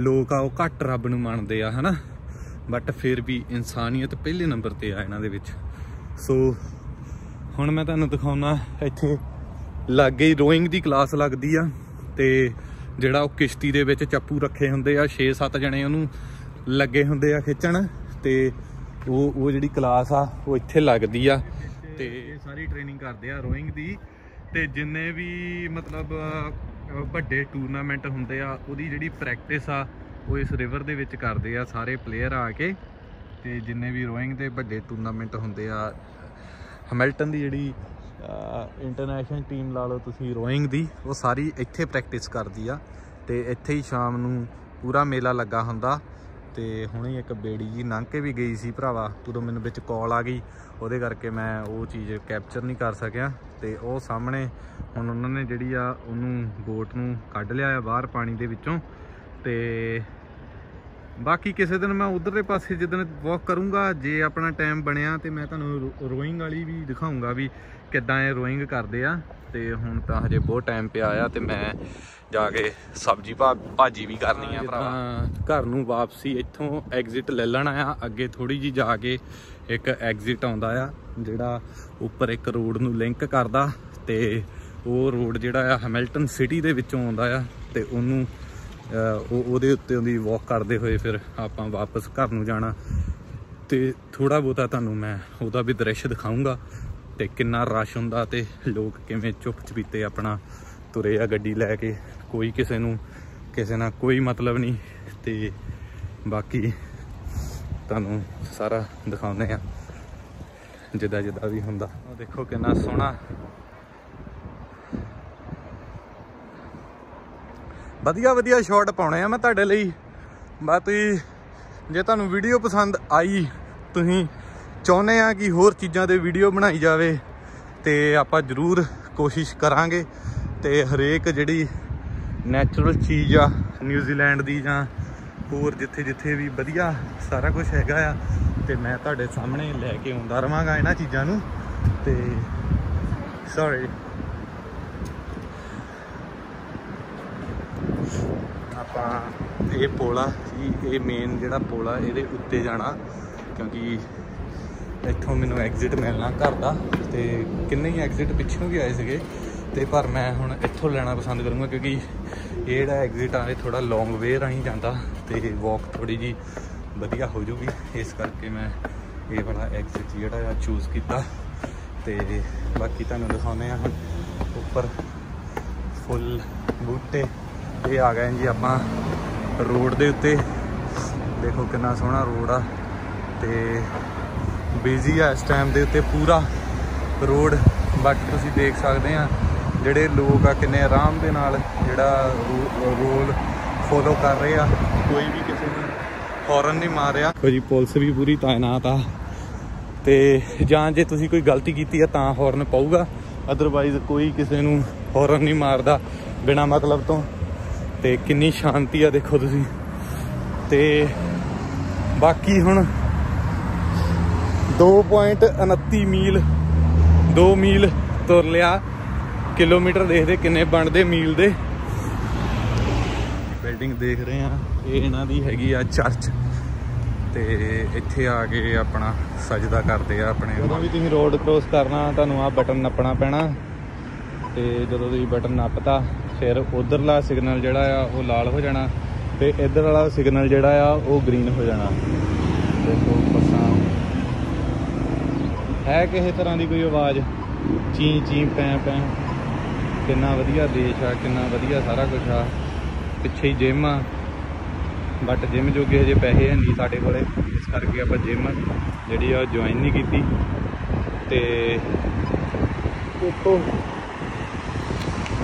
ਲੋਕ ਆ ਉਹ ਘੱਟ ਰੱਬ ਨੂੰ ਮੰਨਦੇ ਆ, ਹਨਾ? ਬਟ ਫਿਰ ਵੀ ਇਨਸਾਨੀਅਤ ਪਹਿਲੇ ਨੰਬਰ ਤੇ ਆ ਇਹਨਾਂ ਦੇ ਵਿੱਚ। ਸੋ ਹੁਣ ਮੈਂ ਤੁਹਾਨੂੰ ਦਿਖਾਉਣਾ ਇੱਥੇ ਲਾਗੇ ਹੀ ਰੋਇੰਗ ਦੀ ਕਲਾਸ ਲੱਗਦੀ ਆ ਤੇ ਜਿਹੜਾ ਉਹ ਕਿਸ਼ਤੀ ਦੇ ਵਿੱਚ ਚੱਪੂ ਰੱਖੇ ਹੁੰਦੇ ਆ 6-7 ਜਣੇ ਉਹਨੂੰ ਲੱਗੇ ਹੁੰਦੇ ਆ ਖਿੱਚਣ ਤੇ ਉਹ ਉਹ ਜਿਹੜੀ ਕਲਾਸ ਆ, ਉਹ ਇੱਥੇ ਲੱਗਦੀ ਆ ਤੇ ਸਾਰੀ ਟ੍ਰੇਨਿੰਗ ਕਰਦੇ ਆ ਰੋਇੰਗ ਦੀ ਤੇ ਜਿੰਨੇ ਵੀ ਮਤਲਬ ਵੱਡੇ ਟੂਰਨਾਮੈਂਟ ਹੁੰਦੇ ਆ, ਉਹਦੀ ਜਿਹੜੀ ਪ੍ਰੈਕਟਿਸ ਆ ਉਹ ਇਸ ਰਿਵਰ ਦੇ ਵਿੱਚ ਕਰਦੇ ਆ ਸਾਰੇ ਪਲੇਅਰ ਆ ਕੇ ਤੇ ਜਿੰਨੇ ਵੀ ਰੋਇੰਗ ਦੇ ਵੱਡੇ ਟੂਰਨਾਮੈਂਟ ਹੁੰਦੇ ਆ ਹੈਮਿਲਟਨ ਦੀ ਜਿਹੜੀ ਇੰਟਰਨੈਸ਼ਨਲ ਟੀਮ ਲਾ ਲਓ ਤੁਸੀਂ ਰੋਇੰਗ ਦੀ, ਉਹ ਸਾਰੀ ਇੱਥੇ ਪ੍ਰੈਕਟਿਸ ਕਰਦੀ ਆ ਤੇ ਇੱਥੇ ਹੀ ਸ਼ਾਮ ਨੂੰ ਪੂਰਾ ਮੇਲਾ ਲੱਗਾ ਹੁੰਦਾ ਤੇ ਹੁਣੇ ਇੱਕ ਬੇੜੀ ਜੀ ਲੰਘ ਕੇ ਵੀ ਗਈ ਸੀ ਭਰਾਵਾ, ਉਦੋਂ ਮੈਨੂੰ ਵਿੱਚ ਕਾਲ ਆ ਗਈ, ਉਹਦੇ ਕਰਕੇ ਮੈਂ ਉਹ ਚੀਜ਼ ਕੈਪਚਰ ਨਹੀਂ ਕਰ ਸਕਿਆ ਤੇ ਉਹ ਸਾਹਮਣੇ ਹੁਣ ਉਹਨਾਂ ਨੇ ਜਿਹੜੀ ਆ ਉਹਨੂੰ ਬੋਟ ਨੂੰ ਕੱਢ ਲਿਆ ਆ ਬਾਹਰ ਪਾਣੀ ਦੇ ਵਿੱਚੋਂ ਤੇ ਬਾਕੀ ਕਿਸੇ ਦਿਨ ਮੈਂ ਉਧਰਲੇ ਪਾਸੇ ਜਿੱਦਣ ਵਾਕ ਕਰੂੰਗਾ, ਜੇ ਆਪਣਾ ਟਾਈਮ ਬਣਿਆ ਤੇ ਮੈਂ ਤੁਹਾਨੂੰ ਰੋਇੰਗ ਵਾਲੀ ਵੀ ਦਿਖਾਉਂਗਾ ਵੀ ਕਿੱਦਾਂ ਇਹ ਰੋਇੰਗ ਕਰਦੇ ਆ। ਤੇ ਹੁਣ ਤਾਂ ਹਜੇ ਬਹੁਤ ਟਾਈਮ ਪਿਆ ਆ ਤੇ ਮੈਂ ਜਾ ਕੇ ਸਬਜੀ ਭਾਜੀ ਵੀ ਕਰਨੀ ਆ ਭਰਾਵਾ। ਘਰ ਨੂੰ ਵਾਪਸੀ ਇੱਥੋਂ ਐਗਜ਼ਿਟ ਲੈ ਲੈਣਾ ਆ, ਅੱਗੇ ਥੋੜੀ ਜੀ ਜਾ ਕੇ ਇੱਕ ਐਗਜ਼ਿਟ ਆਉਂਦਾ ਆ, ਜਿਹੜਾ ਉੱਪਰ ਇੱਕ ਰੋਡ ਨੂੰ ਲਿੰਕ ਕਰਦਾ ਤੇ ਉਹ ਰੋਡ ਜਿਹੜਾ ਆ ਹੈਮਿਲਟਨ ਸਿਟੀ ਦੇ ਵਿੱਚੋਂ ਆਉਂਦਾ ਆ ਤੇ ਉਹਨੂੰ ਉਹ ਉਹਦੇ ਉੱਤੇ ਉਹਦੀ ਵਾਕ ਕਰਦੇ ਹੋਏ ਫਿਰ ਆਪਾਂ ਵਾਪਸ ਘਰ ਨੂੰ ਜਾਣਾ। ਤੇ ਥੋੜਾ ਬਹੁਤਾ ਤੁਹਾਨੂੰ ਮੈਂ ਉਹਦਾ ਵੀ ਦ੍ਰਿਸ਼ ਦਿਖਾਉਂਗਾ ਤੇ ਕਿੰਨਾ ਰਸ਼ ਹੁੰਦਾ ਤੇ ਲੋਕ ਕਿਵੇਂ ਚੁੱਪ ਚਪੀਤੇ ਆਪਣਾ ਤੁਰੇ ਆ ਗੱਡੀ ਲੈ ਕੇ। ਕੋਈ ਕਿਸੇ ਨੂੰ ਕਿਸੇ ਨਾਲ ਕੋਈ ਮਤਲਬ ਨਹੀਂ ਤੇ ਬਾਕੀ ਤੁਹਾਨੂੰ ਸਾਰਾ ਦਿਖਾਉਂਦੇ ਆ। ਜਿੱਦਾਂ ਜਿੱਦਾਂ ਵੀ ਹੁੰਦਾ। ਉਹ ਦੇਖੋ ਕਿੰਨਾ ਸੋਹਣਾ ਵਧੀਆ ਵਧੀਆ ਸ਼ਾਟ ਪਾਉਣੇ ਆ ਮੈਂ ਤੁਹਾਡੇ ਲਈ। ਬਸ ਤੁਸੀਂ, ਜੇ ਤੁਹਾਨੂੰ ਵੀਡੀਓ ਪਸੰਦ ਆਈ, ਤੁਸੀਂ ਚਾਹੁੰਦੇ ਆ ਕਿ ਹੋਰ ਚੀਜ਼ਾਂ ਦੇ ਵੀਡੀਓ ਬਣਾਈ ਜਾਵੇ, ਤੇ ਆਪਾਂ ਜ਼ਰੂਰ ਕੋਸ਼ਿਸ਼ ਕਰਾਂਗੇ। ਤੇ ਹਰੇਕ ਜਿਹੜੀ ਨੈਚੁਰਲ ਚੀਜ਼ ਆ ਨਿਊਜ਼ੀਲੈਂਡ ਦੀ ਜਾਂ ਹੋਰ ਜਿੱਥੇ ਜਿੱਥੇ ਵੀ ਵਧੀਆ ਸਾਰਾ ਕੁਝ ਹੈਗਾ ਆ, ਤੇ ਮੈਂ ਤੁਹਾਡੇ ਸਾਹਮਣੇ ਲੈ ਕੇ ਆਉਂਦਾ ਰਵਾਂਗਾ ਇਹਨਾਂ ਚੀਜ਼ਾਂ ਨੂੰ। ਤੇ ਸੌਰੀ ਆਪਾਂ ਇਹ ਪੋਲਾ ਸੀ ਇਹ ਮੇਨ ਜਿਹੜਾ ਪੋਲਾ, ਇਹਦੇ ਉੱਤੇ ਜਾਣਾ, ਕਿਉਂਕਿ ਇੱਥੋਂ ਮੈਨੂੰ ਐਗਜ਼ਿਟ ਮਿਲਣਾ ਘਰ ਦਾ, ਤੇ ਕਿੰਨੇ ਹੀ ਐਗਜ਼ਿਟ ਪਿੱਛੋਂ ਵੀ ਆਏ ਸੀਗੇ, ਤੇ ਪਰ ਮੈਂ ਹੁਣ ਇੱਥੋਂ ਲੈਣਾ ਪਸੰਦ ਕਰੂੰਗਾ, ਕਿਉਂਕਿ ਇਹ ਜਿਹੜਾ ਐਗਜ਼ਿਟ ਆ, ਇਹ ਥੋੜਾ ਲੌਂਗ ਵੇ ਰਾਹੀਂ ਜਾਂਦਾ, ਤੇ ਵਾਕ ਥੋੜੀ ਜੀ ਵਧੀਆ ਹੋ ਜੂਗੀ ਇਸ ਕਰਕੇ ਮੈਂ ਇਹ ਵਾਲਾ ਐਗਜ਼ਿਟ ਜਿਹੜਾ ਆ ਚੂਜ਼ ਕੀਤਾ। ਤੇ ਬਾਕੀ ਤੁਹਾਨੂੰ ਦਿਖਾਉਂਦੇ ਆ ਹੁਣ, ਉੱਪਰ ਫੁੱਲ ਬੂਟੇ। ਇਹ ਆ ਗਏ ਜੀ ਆਪਾਂ ਰੋਡ ਦੇ ਉੱਤੇ। ਦੇਖੋ ਕਿੰਨਾ ਸੋਹਣਾ ਰੋਡ ਆ ਤੇ ਬਿਜ਼ੀ ਆ ਇਸ ਟਾਈਮ ਦੇ ਉੱਤੇ ਪੂਰਾ ਰੋਡ। ਬਟ ਤੁਸੀਂ ਦੇਖ ਸਕਦੇ ਆ ਜਿਹੜੇ ਲੋਕ ਆ ਕਿੰਨੇ ਆਰਾਮ ਦੇ ਨਾਲ ਜਿਹੜਾ ਰੋਲ ਫੋਲੋ ਕਰ ਰਹੇ ਆ। ਕੋਈ ਵੀ ਕਿਸੇ ਨੂੰ ਹੌਰਨ ਨਹੀਂ ਮਾਰ ਰਿਹਾ ਕੋਈ ਪੁਲਿਸ ਵੀ ਪੂਰੀ ਤਾਇਨਾਤ ਆ। ਤੇ ਜਾਂ ਜੇ ਤੁਸੀਂ ਕੋਈ ਗਲਤੀ ਕੀਤੀ ਆ ਤਾਂ ਹੌਰਨ ਪਾਊਗਾ। ਅਦਰਵਾਈਜ਼ ਕੋਈ ਕਿਸੇ ਨੂੰ ਹੌਰਨ ਨਹੀਂ ਮਾਰਦਾ ਬਿਨਾ ਮਤਲਬ ਤੋਂ। ਤੇ ਕਿੰਨੀ ਸ਼ਾਂਤੀ ਆ ਦੇਖੋ ਤੁਸੀਂ। ਤੇ ਬਾਕੀ ਹੁਣ 2.29 ਮੀਲ 2 ਮੀਲ ਤੁਰ ਲਿਆ। ਕਿਲੋਮੀਟਰ ਦੇਖਦੇ ਕਿੰਨੇ ਬਣਦੇ ਮੀਲ ਦੇ। ਬਿਲਡਿੰਗ ਦੇਖ ਰਹੇ ਆ ਇਹ ਇਹਨਾਂ ਦੀ ਹੈਗੀ ਆ ਚਰਚ ਤੇ ਇੱਥੇ ਆ ਕੇ ਆਪਣਾ ਸਜਦਾ ਕਰਦੇ ਆ ਆਪਣੇ। ਜਦੋਂ ਵੀ ਤੁਸੀਂ ਰੋਡ ਕ੍ਰੋਸ ਕਰਨਾ, ਤੁਹਾਨੂੰ ਆ ਬਟਨ ਨੱਪਣਾ ਪੈਣਾ। ਤੇ ਜਦੋਂ ਤੁਸੀਂ ਬਟਨ ਨੱਪਤਾ ਫਿਰ ਉਧਰਲਾ ਸਿਗਨਲ ਜਿਹੜਾ ਆ, ਉਹ ਲਾਲ ਹੋ ਜਾਣਾ ਤੇ ਇਧਰ ਵਾਲਾ ਸਿਗਨਲ ਜਿਹੜਾ ਆ, ਉਹ ਗ੍ਰੀਨ ਹੋ ਜਾਣਾ। ਦੇਖੋ ਬੱਸਾਂ। ਹੈ ਕਿਸੇ ਤਰ੍ਹਾਂ ਦੀ ਕੋਈ ਆਵਾਜ਼? ਚੀਂ ਚੀਂ, ਪੈ ਪੈ। ਕਿੰਨਾ ਵਧੀਆ ਦੇਸ਼ ਆ, ਕਿੰਨਾ ਵਧੀਆ ਸਾਰਾ ਕੁਝ ਆ। ਪਿੱਛੇ ਹੀ ਜਿਮ ਆ। ਬਟ ਜਿਮ ਜੋਗੇ ਹਜੇ ਪੈਸੇ ਹੈ ਨਹੀਂ ਸਾਡੇ ਕੋਲੇ। ਇਸ ਕਰਕੇ ਆਪਾਂ ਜਿਮ ਜਿਹੜੀ ਆ ਜੁਆਇਨ ਨਹੀਂ ਕੀਤੀ। ਤੇ ਦੇਖੋ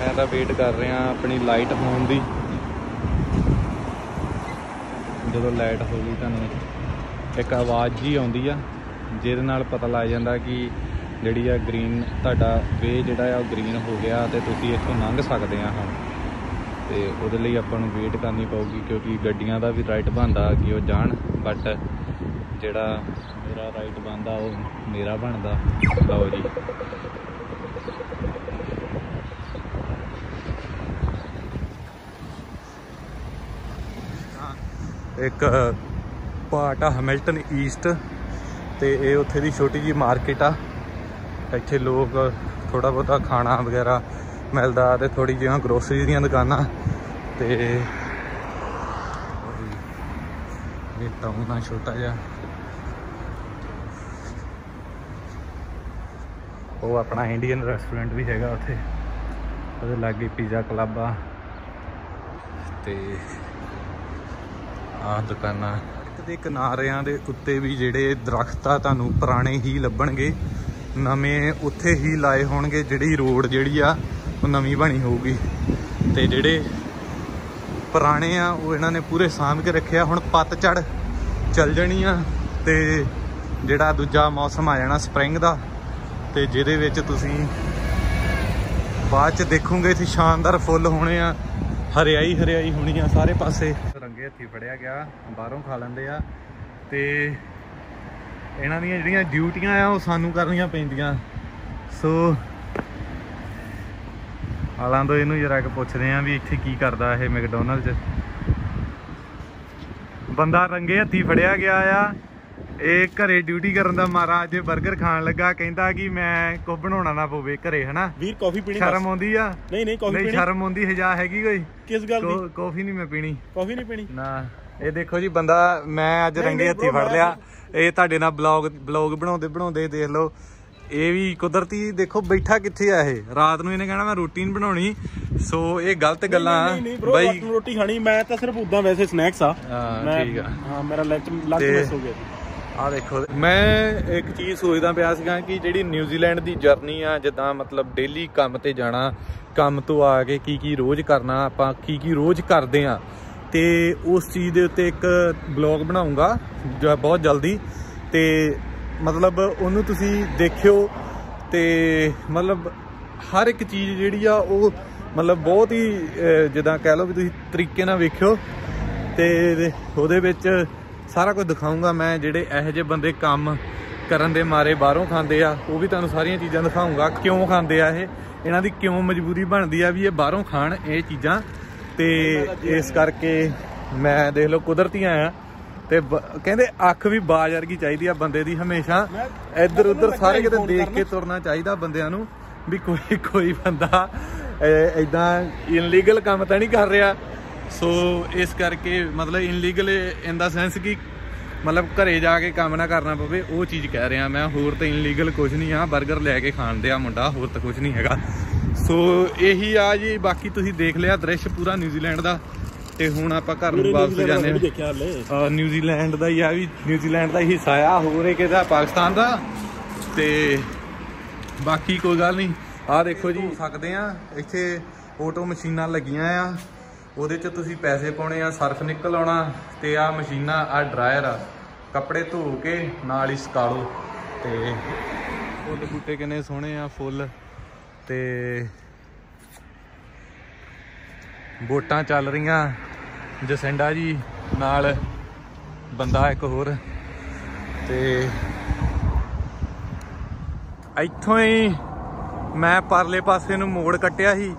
ਮੈਂ ਤਾਂ ਵੇਟ ਕਰ ਰਿਹਾ ਆਪਣੀ ਲਾਈਟ ਹੋਣ ਦੀ। ਜਦੋਂ ਲਾਈਟ ਹੋ ਗਈ ਤੁਹਾਨੂੰ ਇੱਕ ਆਵਾਜ਼ ਜੀ ਆਉਂਦੀ ਆ, ਜਿਹਦੇ ਨਾਲ ਪਤਾ ਲੱਗ ਜਾਂਦਾ ਕਿ ਜਿਹੜੀ ਆ ਗ੍ਰੀਨ ਤੁਹਾਡਾ ਵੇ ਜਿਹੜਾ ਆ ਉਹ ਗ੍ਰੀਨ ਹੋ ਗਿਆ ਤੇ ਤੁਸੀਂ ਇੱਥੋਂ ਲੰਘ ਸਕਦੇ ਆ ਹੁਣ। ਤੇ ਉਹਦੇ ਲਈ ਆਪਾਂ ਨੂੰ ਵੇਟ ਕਰਨੀ ਪਊਗੀ ਕਿਉਂਕਿ ਗੱਡੀਆਂ ਦਾ ਵੀ ਰਾਈਟ ਬਣਦਾ ਕਿ ਉਹ ਜਾਣ ਬਟ ਜਿਹੜਾ ਮੇਰਾ ਰਾਈਟ ਬਣਦਾ ਉਹ ਮੇਰਾ ਬਣਦਾ। ਲਓ ਜੀ। ਇੱਕ ਪਾਰਟ ਆ ਹੈਮਿਲਟਨ ਈਸਟ ਤੇ ਇਹ ਉੱਥੇ ਦੀ ਛੋਟੀ ਜੀ ਮਾਰਕੀਟ ਆ। ਇੱਥੇ ਲੋਕ ਥੋੜਾ ਬਹੁਤਾ ਖਾਣਾ ਵਗੈਰਾ ਮਿਲਦਾ ਤੇ ਥੋੜੀ ਜਿਹੀਆਂ ਗਰੋਸਰੀ ਦੀਆਂ ਦੁਕਾਨਾਂ ਤੇ ਇਹ ਟਾਊਨ ਆ ਛੋਟਾ ਜਿਹਾ। ਉਹ ਆਪਣਾ ਇੰਡੀਅਨ ਰੈਸਟੋਰੈਂਟ ਵੀ ਹੈਗਾ ਉੱਥੇ। ਉਹਦੇ ਲਾਗੇ ਪੀਜ਼ਾ ਕਲੱਬ ਆ। ਤੇ ਆਹ ਦੁਕਾਨਾਂ ਦੇ ਕਿਨਾਰਿਆਂ ਦੇ ਉੱਤੇ ਵੀ ਜਿਹੜੇ ਦਰਖਤ ਆ, ਤੁਹਾਨੂੰ ਪੁਰਾਣੇ ਹੀ ਲੱਭਣਗੇ। ਨਵੇਂ ਉੱਥੇ ਹੀ ਲਾਏ ਹੋਣਗੇ, ਜਿਹੜੀ ਰੋਡ ਜਿਹੜੀ ਆ, ਉਹ ਨਵੀਂ ਬਣੀ ਹੋਊਗੀ। ਤੇ ਜਿਹੜੇ ਪੁਰਾਣੇ ਆ, ਉਹ ਇਹਨਾਂ ਨੇ ਪੂਰੇ ਸਾਂਭ ਕੇ ਰੱਖਿਆ। ਹੁਣ ਪੱਤਝੜ ਚੱਲ ਜਾਣੀ ਆ, ਤੇ ਜਿਹੜਾ ਦੂਜਾ ਮੌਸਮ ਆ ਜਾਣਾ ਸਪ੍ਰਿੰਗ ਦਾ, ਤੇ ਜਿਹਦੇ ਵਿੱਚ ਤੁਸੀਂ ਬਾਅਦ ਚ ਦੇਖੋਗੇ, ਇੱਥੇ ਸ਼ਾਨਦਾਰ ਫੁੱਲ ਹੋਣੇ ਆ ਹਰਿਆਈ ਹਰਿਆਈ ਹੋਣੀ ਆ ਸਾਰੇ ਪਾਸੇ। ਰੰਗੇ ਹੱਥੀ ਫੜਿਆ ਗਿਆ, ਬਾਹਰੋਂ ਖਾ ਲੈਂਦੇ ਆ। ਤੇ ਇਹਨਾਂ ਦੀਆਂ ਜਿਹੜੀਆਂ ਡਿਊਟੀਆਂ ਆ, ਉਹ ਸਾਨੂੰ ਕਰਨੀਆਂ ਪੈਂਦੀਆਂ। ਸੋ, ਹਾਲਾਂ ਤੋਂ ਇਹਨੂੰ ਜਰਾ ਕਿ ਪੁੱਛਦੇ ਆ ਵੀ ਇੱਥੇ ਕੀ ਕਰਦਾ ਇਹ ਮੈਕਡੋਨਲਡ ਬੰਦਾ ਰੰਗੇ ਹੱਥੀ ਫੜਿਆ ਗਿਆ ਆ। ਇਹ ਘਰੇ ਡਿਊਟੀ ਕਰਨ ਦਾ ਮਾਰਾ ਅੱਜ 버ਗਰ ਖਾਣ ਲੱਗਾ। ਕਹਿੰਦਾ ਕਿ ਮੈਂ ਕੁਝ ਬਣਾਉਣਾ ਨਾ ਪਵੇ ਘਰੇ ਹਨਾ? ਵੀਰ ਕਾਫੀ ਪੀਣੀ ਸ਼ਰਮ ਆਉਂਦੀ ਆ? ਨਹੀਂ ਨਹੀਂ ਕਾਫੀ ਪੀਣੀ। ਸ਼ਰਮ ਆਉਂਦੀ ਹਜਾ ਹੈਗੀ ਕੋਈ? ਕਿਸ ਗੱਲ ਦੀ? ਕਾਫੀ ਨਹੀਂ ਮੈਂ ਪੀਣੀ। ਕਾਫੀ ਨਹੀਂ ਪੀਣੀ? ਨਾ ਇਹ ਦੇਖੋ ਜੀ ਬੰਦਾ ਮੈਂ ਅੱਜ ਰੰਗੇ ਹੱਥੀ ਫੜ ਲਿਆ। ਇਹ ਤੁਹਾਡੇ ਨਾਲ ਬਲੌਗ ਬਲੌਗ ਬਣਾਉਂਦੇ ਬਣਾਉਂਦੇ ਦੇਖ ਲਓ। ਇਹ ਵੀ ਕੁਦਰਤੀ ਦੇਖੋ ਬੈਠਾ ਕਿੱਥੇ ਆ ਇਹ? ਰਾਤ ਨੂੰ ਇਹਨੇ ਕਹਿਣਾ ਮੈਂ ਰੋਟੀ ਨਹੀਂ ਬਣਾਉਣੀ। ਸੋ ਇਹ ਗਲਤ ਗੱਲਾਂ ਨੂੰ ਰੋਟੀ ਖਾਣੀ। ਮੈਂ ਤਾਂ ਸਿਰਫ ਉਦਾਂ ਵੈਸੇ ਸਨੈਕਸ ਆ। ਹਾਂ, ਠੀਕ ਆ। ਹਾਂ ਮੇਰਾ ਲੰਚ ਲੰਚ ਮਿਸ ਹੋ ਗਿਆ। ਆ ਦੇਖੋ। ਮੈਂ ਇੱਕ ਚੀਜ਼ ਸੋਚਦਾ ਪਿਆ ਸੀਗਾ ਕਿ ਜਿਹੜੀ ਨਿਊਜ਼ੀਲੈਂਡ ਦੀ ਜਰਨੀ ਆ, ਜਿੱਦਾਂ ਮਤਲਬ ਡੇਲੀ ਕੰਮ ਤੇ ਜਾਣਾ, ਕੰਮ ਤੋਂ ਆ ਕੇ ਕੀ ਕੀ ਰੋਜ਼ ਕਰਨਾ, ਆਪਾਂ ਕੀ ਕੀ ਰੋਜ਼ ਕਰਦੇ ਆ, ਤੇ ਉਸ ਚੀਜ਼ ਦੇ ਉੱਤੇ ਇੱਕ ਬਲੌਗ ਬਣਾਉਂਗਾ ਜੋ ਬਹੁਤ ਜਲਦੀ। ਤੇ ਮਤਲਬ ਉਹਨੂੰ ਤੁਸੀਂ ਦੇਖਿਓ, ਤੇ ਮਤਲਬ ਹਰ ਇੱਕ ਚੀਜ਼ ਜਿਹੜੀ ਆ, ਉਹ ਮਤਲਬ ਬਹੁਤ ਹੀ ਜਿੱਦਾਂ ਕਹਿ ਲਓ ਵੀ ਤੁਸੀਂ ਤਰੀਕੇ ਨਾਲ ਵੇਖਿਓ, ਤੇ ਉਹਦੇ ਵਿੱਚ ਸਾਰਾ ਕੁਝ ਦਿਖਾਉਂਗਾ ਮੈਂ ਜਿਹੜੇ ਇਹੋ ਜਿਹੇ ਬੰਦੇ ਕੰਮ ਕਰਨ ਦੇ ਮਾਰੇ ਬਾਹਰੋਂ ਖਾਂਦੇ ਆ ਉਹ ਵੀ ਤੁਹਾਨੂੰ ਸਾਰੀਆਂ ਚੀਜ਼ਾਂ ਦਿਖਾਉਂਗਾ ਕਿਉਂ ਖਾਂਦੇ ਆ ਇਹ? ਇਹਨਾਂ ਦੀ ਕਿਉਂ ਮਜਬੂਰੀ ਬਣਦੀ ਆ ਵੀ ਇਹ ਬਾਹਰੋਂ ਖਾਣ ਇਹ ਚੀਜ਼ਾਂ? ਤੇ ਇਸ ਕਰਕੇ ਮੈਂ ਦੇਖ ਲਓ ਕੁਦਰਤੀ ਆਇਆ ਤੇ ਕਹਿੰਦੇ ਅੱਖ ਵੀ ਬਾਜ ਵਰਗੀ ਚਾਹੀਦੀ ਆ ਬੰਦੇ ਦੀ ਹਮੇਸ਼ਾ। ਇੱਧਰ ਉੱਧਰ ਸਾਰੇ ਕਿਤੇ ਦੇਖ ਕੇ ਤੁਰਨਾ ਚਾਹੀਦਾ ਬੰਦਿਆਂ ਨੂੰ ਵੀ ਕੋਈ ਕੋਈ ਬੰਦਾ ਐਦਾਂ ਇਨਲੀਗਲ ਕੰਮ ਤਾਂ ਨਹੀਂ ਕਰ ਰਿਹਾ। ਸੋ ਇਸ ਕਰਕੇ ਮਤਲਬ ਇਨਲੀਗਲ ਇਨ ਦਾ ਸੈਂਸ ਕਿ ਮਤਲਬ ਘਰੇ ਜਾ ਕੇ ਕੰਮ ਨਾ ਕਰਨਾ ਪਵੇ ਉਹ ਚੀਜ਼ ਕਹਿ ਰਿਹਾ ਮੈਂ ਹੋਰ ਤਾਂ ਇਨਲੀਗਲ ਕੁਝ ਨਹੀਂ ਆ 버ਗਰ ਲੈ ਕੇ ਖਾਣ ਦੇ ਆ ਮੁੰਡਾ ਹੋਰ ਤਾਂ ਕੁਝ ਨਹੀਂ ਹੈਗਾ। ਸੋ ਇਹੀ ਆ ਜੀ ਬਾਕੀ ਤੁਸੀਂ ਦੇਖ ਲਿਆ ਦ੍ਰਿਸ਼ ਪੂਰਾ ਨਿਊਜ਼ੀਲੈਂਡ ਦਾ ਤੇ ਹੁਣ ਆਪਾਂ ਘਰ ਨੂੰ ਵਾਪਸ ਜਾਂਦੇ ਹਾਂ। ਨਿਊਜ਼ੀਲੈਂਡ ਦਾ ਹੀ ਆ ਵੀ ਨਿਊਜ਼ੀਲੈਂਡ ਦਾ ਹੀ ਹਿੱਸਾ ਆ ਹੋਰ ਇੱਕ ਇਹਦਾ ਪਾਕਿਸਤਾਨ ਦਾ। ਤੇ ਬਾਕੀ ਕੋਈ ਗੱਲ ਨਹੀਂ। ਆ ਦੇਖੋ ਜੀ ਸਕਦੇ ਆ। ਇੱਥੇ ਆਟੋ ਮਸ਼ੀਨਾਂ ਲੱਗੀਆਂ ਆ। ਉਹਦੇ ਚ ਤੁਸੀਂ ਪੈਸੇ ਪਾਉਣੇ ਆ, ਸਰਫ ਨਿਕਲ ਆਉਣਾ ਤੇ ਆ ਮਸ਼ੀਨਾਂ ਆ ਡਰਾਇਰ ਆ, ਕੱਪੜੇ ਧੋ ਕੇ ਨਾਲ ਹੀ ਸੁਕਾ ਲਓ ਤੇ ਫੁੱਲ ਬੂਟੇ ਕਿੰਨੇ ਸੋਹਣੇ ਆ, ਫੁੱਲ ਤੇ ਵੋਟਾਂ ਚੱਲ ਰਹੀਆਂ। ਜਸੈਂਡਾ ਜੀ ਨਾਲ ਬੰਦਾ ਇੱਕ ਹੋਰ ਤੇ ਇੱਥੋਂ ਹੀ ਮੈਂ ਪਰਲੇ ਪਾਸੇ ਨੂੰ ਮੋੜ ਕੱਟਿਆ ਸੀ।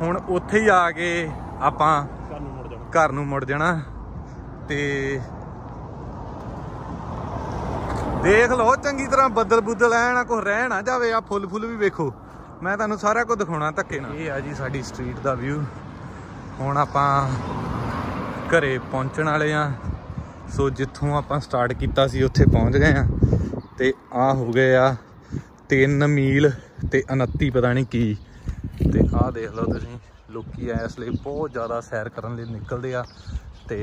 ਹੁਣ ਉੱਥੇ ਹੀ ਆ ਕੇ ਆਪਾਂ ਘਰ ਨੂੰ ਮੁੜ ਜਾਣਾ। ਘਰ ਨੂੰ ਮੁੜ ਜਾਣਾ ਤੇ ਦੇਖ ਲਓ ਚੰਗੀ ਤਰ੍ਹਾਂ ਬੱਦਲ ਬੁੱਦਲ ਐ ਨਾ ਕੁਝ ਰਹਿ ਨਾ ਜਾਵੇ ਆ ਫੁੱਲ ਫੁੱਲ ਵੀ ਵੇਖੋ। ਮੈਂ ਤੁਹਾਨੂੰ ਸਾਰਾ ਕੁਝ ਦਿਖਾਉਣਾ ਧੱਕੇ ਨਾਲ। ਇਹ ਆ ਜੀ ਸਾਡੀ ਸਟਰੀਟ ਦਾ ਵਿਊ ਹੁਣ ਆਪਾਂ ਘਰੇ ਪਹੁੰਚਣ ਵਾਲੇ ਆ। ਸੋ ਜਿੱਥੋਂ ਆਪਾਂ ਸਟਾਰਟ ਕੀਤਾ ਸੀ ਉੱਥੇ ਪਹੁੰਚ ਗਏ ਆ। ਤੇ ਆ ਹੋ ਗਏ ਆ 3 ਮੀਲ ਤੇ 29 ਪਤਾ ਨਹੀਂ ਕੀ। ਤੇ ਆਹ ਦੇਖ ਲਓ ਤੁਸੀਂ। ਲੋਕੀ ਇਸ ਲਈ ਬਹੁਤ ਜ਼ਿਆਦਾ ਸੈਰ ਕਰਨ ਲਈ ਨਿਕਲਦੇ ਆ ਤੇ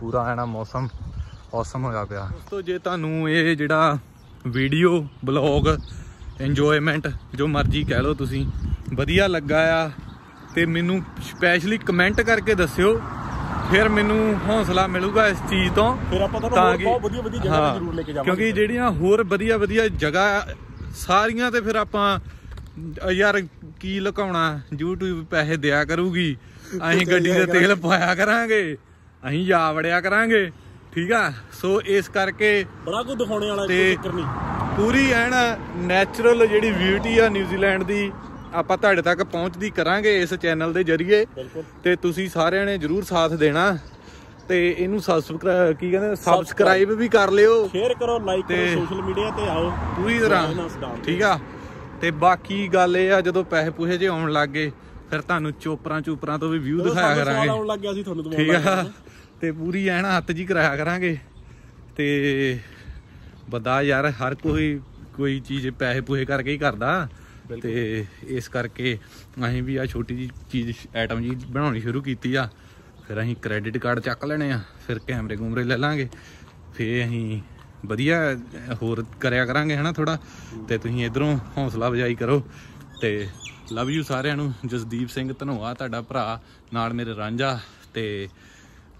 ਪੂਰਾ ਐਨਾ ਮੌਸਮ ਔਸਮ ਹੋਇਆ ਪਿਆ। ਦੋਸਤੋ ਜੇ ਤੁਹਾਨੂੰ ਇਹ ਜਿਹੜਾ ਵੀਡੀਓ ਬਲੌਗ ਇੰਜੋਇਮੈਂਟ ਜੋ ਮਰਜ਼ੀ ਕਹਿ ਲਓ ਤੁਸੀਂ ਵਧੀਆ ਲੱਗਾ ਆ ਤੇ ਮੈਨੂੰ ਸਪੈਸ਼ਲੀ ਕਮੈਂਟ ਕਰਕੇ ਦੱਸਿਓ ਫਿਰ ਮੈਨੂੰ ਹੌਸਲਾ ਮਿਲੂਗਾ ਇਸ ਚੀਜ਼ ਤੋਂ। ਫਿਰ ਆਪਾਂ ਤੁਹਾਨੂੰ ਤਾਂ ਹੋਰ ਕਿ- ਬਹੁਤ ਵਧੀਆ ਵਧੀਆ ਜਗ੍ਹਾ ਜ਼ਰੂਰ ਲੈ ਕੇ ਜਾਵਾਂਗੇ। ਕਿਉਂਕਿ ਜਿਹੜੀਆਂ ਹੋਰ ਵਧੀਆ ਵਧੀਆ ਜਗ੍ਹਾ ਸਾਰੀਆਂ ਤੇ ਫਿਰ ਆਪਾਂ ਯਾਰ ਕੀ ਲੁਕਾਉਣਾ? YouTube ਪੈਸੇ ਦਿਆ ਕਰੂਗੀ। ਅਸੀਂ ਗੱਡੀ ਦੇ ਤੇਲ ਪਾਇਆ ਕਰਾਂਗੇ। ਅਸੀਂ ਜਾ ਵੜਿਆ ਕਰਾਂਗੇ। ਠੀਕ ਆ? ਸੋ ਇਸ ਕਰਕੇ ਬੜਾ ਕੁਝ ਦਿਖਾਉਣੇ ਵਾਲਾ ਕੋਈ ਚੱਕਰ ਨਹੀਂ। ਪੂਰੀ ਐਨ ਨੈਚੁਰਲ ਜਿਹੜੀ ਬਿਊਟੀ ਆ ਨਿਊਜ਼ੀਲੈਂਡ ਦੀ ਆਪਾਂ ਤੁਹਾਡੇ ਤੱਕ ਪਹੁੰਚਦੀ ਕਰਾਂਗੇ ਇਸ ਚੈਨਲ ਦੇ ਜ਼ਰੀਏ। ਤੇ ਤੁਸੀਂ ਸਾਰਿਆਂ ਨੇ ਜਰੂਰ ਸਾਥ ਦੇਣਾ। ਤੇ ਇਹਨੂੰ ਸਬਸਕ੍ਰਾਈਬ ਕੀ ਕਹਿੰਦੇ ਸਬਸਕ੍ਰਾਈਬ ਵੀ ਕਰ ਲਿਓ। ਸ਼ੇਅਰ ਕਰੋ ਲਾਈਕ ਕਰੋ ਸੋਸ਼ਲ ਮੀਡੀਆ ਤੇ ਆਓ। ਪੂਰੀ ਤਰ੍ਹਾਂ। ਠੀਕ ਆ? ਤੇ ਬਾਕੀ ਗੱਲ ਇਹ ਆ ਜਦੋਂ ਪੈਸੇ ਪੂਹੇ ਜੇ ਆਉਣ ਲੱਗ ਗਏ ਫਿਰ ਤੁਹਾਨੂੰ ਚੋਪਰਾਂ ਚੂਪਰਾਂ ਤੋਂ ਵੀ ਵਿਊ ਦਿਖਾਇਆ ਕਰਾਂਗੇ। ਆਉਣ ਲੱਗ ਗਿਆ ਸੀ ਤੁਹਾਨੂੰ ਠੀਕ ਆ। ਤੇ ਪੂਰੀ ਐਨ ਹੱਥ ਜੀ ਕਰਾਇਆ ਕਰਾਂਗੇ। ਤੇ ਬੰਦਾ ਯਾਰ ਹਰ ਕੋਈ ਕੋਈ ਚੀਜ਼ ਪੈਸੇ ਪੂਹੇ ਕਰਕੇ ਹੀ ਕਰਦਾ। ਤੇ ਇਸ ਕਰਕੇ ਅਸੀਂ ਵੀ ਆ ਛੋਟੀ ਜੀ ਚੀਜ਼ ਆਈਟਮ ਜੀ ਬਣਾਉਣੀ ਸ਼ੁਰੂ ਕੀਤੀ ਆ। ਫਿਰ ਅਸੀਂ ਕ੍ਰੈਡਿਟ ਕਾਰਡ ਚੱਕ ਲੈਣੇ ਆ ਫਿਰ ਕੈਮਰੇ ਕੂਮਰੇ ਲੈ ਲਾਂਗੇ। ਫੇ ਅਸੀਂ ਵਧੀਆ ਹੋਰ ਕਰਿਆ ਕਰਾਂਗੇ ਹਨਾ ਥੋੜਾ ਤੇ ਤੁਸੀਂ ਇਧਰੋਂ ਹੌਸਲਾ ਵਜਾਈ ਕਰੋ ਤੇ ਲਵ ਯੂ ਸਾਰਿਆਂ ਨੂੰ ਜਸਦੀਪ ਸਿੰਘ ਧਨੋਆ ਤੁਹਾਡਾ ਭਰਾ ਨਾਲ ਮੇਰੇ ਰਾਂਝਾ ਤੇ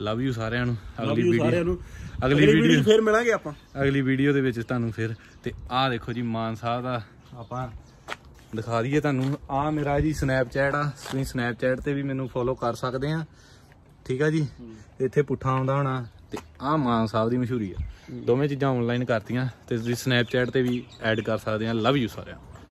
ਲਵ ਯੂ ਸਾਰਿਆਂ ਨੂੰ ਅਗਲੀ ਵੀਡੀਓ। ਅਗਲੀ ਵੀਡੀਓ ਫੇਰ ਮਿਲਾਂਗੇ ਆਪਾਂ। ਅਗਲੀ ਵੀਡੀਓ ਦੇ ਵਿੱਚ ਤੁਹਾਨੂੰ ਫਿਰ ਤੇ ਆਹ ਦੇਖੋ ਜੀ ਮਾਨ ਸਾਹਿਬ ਦਾ ਆਪਾਂ ਦਿਖਾ ਦਈਏ ਤੁਹਾਨੂੰ। ਆਹ ਮੇਰਾ ਜੀ ਸਨੈਪਚੈਟ ਆ ਤੁਸੀਂ ਸਨੈਪਚੈਟ ਤੇ ਵੀ ਮੈਨੂੰ ਫੋਲੋ ਕਰ ਸਕਦੇ ਆ। ਠੀਕ ਆ ਜੀ? ਇੱਥੇ ਪੁੱਠਾ ਆਉਂਦਾ ਹੋਣਾ। ਤੇ ਆਹ ਮਾਨ ਸਾਹਿਬ ਦੀ ਮਸ਼ਹੂਰੀ ਆ। ਦੋਵੇਂ ਚੀਜ਼ਾਂ ਆਨਲਾਈਨ ਕਰਤੀਆਂ ਤੇ ਤੁਸੀਂ ਸਨੈਪਚੈਟ ਤੇ ਵੀ ਐਡ ਕਰ ਸਕਦੇ ਆ। ਲਵ ਯੂ ਸਾਰਿਆਂ